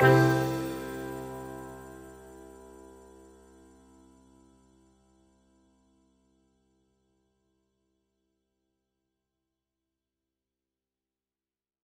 Bye.